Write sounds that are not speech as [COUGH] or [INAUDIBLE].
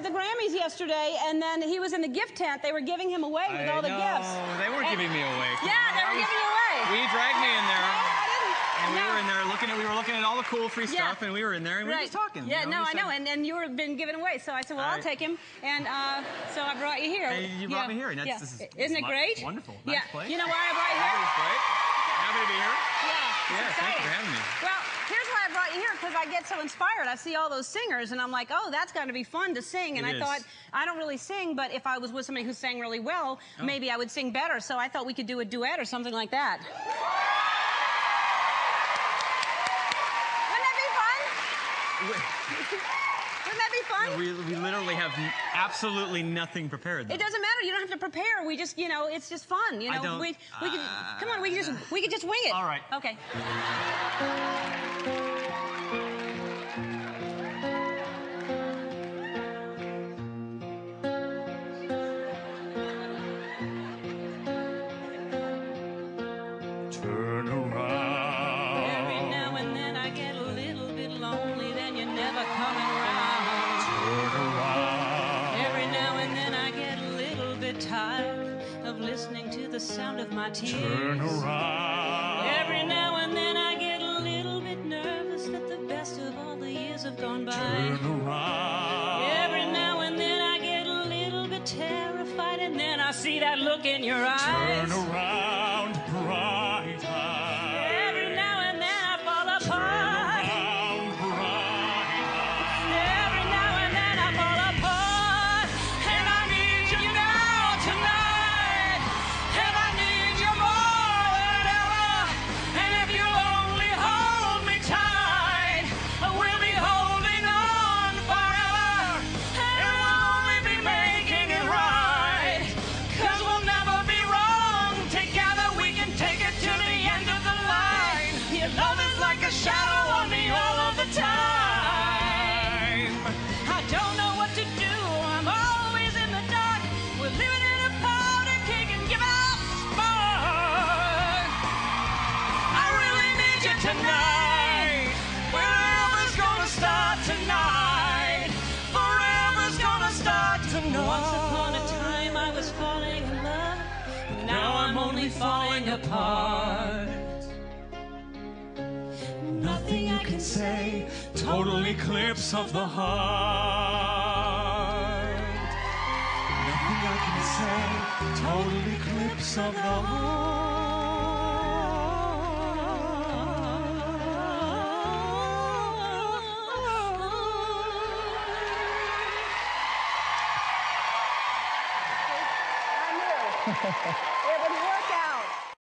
at the Grammys yesterday, and then he was in the gift tent. They were giving him away with I all the know. gifts. They weren't And- giving me away. Yeah, on. they were giving you away. We dragged me in there. No, I didn't. And we no. were in there looking at we were looking at all the cool free Yeah. stuff, and we were in there and we were just talking. Yeah, you no, I know, and, and you were been given away, so I said, well, I'll take him, and uh, so I brought you here. And you brought me here, and that's- yeah. this is- Isn't this it great? wonderful. Nice yeah. place. You know why I brought you That here? was great. Happy to be here. Yeah. Yeah, Well, here's why I brought you here because I get so inspired. I see all those singers, and I'm like, oh, that's got to be fun to sing. And It I is. thought I don't really sing, but if I was with somebody who sang really well, Oh. maybe I would sing better. So I thought we could do a duet or something like that. Wouldn't that be fun? Wouldn't that be fun? We, we literally have absolutely nothing prepared. Though. It doesn't matter. You don't have to prepare. We just, you know, it's just fun. You I know, don't- we we can come on. We can just uh, we can just wing it. All right. Okay. Sound of my tears. Turn around. Every now and then I get a little bit nervous that the best of all the years have gone by. Turn around. Every now and then I get a little bit terrified, and then I see that look in your eyes. Turn around, bright eyes. Once upon a time I was falling in love. Now I'm only falling apart. Nothing I can say, total eclipse of the heart. Nothing I can say, total eclipse of the heart. Obrigado. [LAUGHS]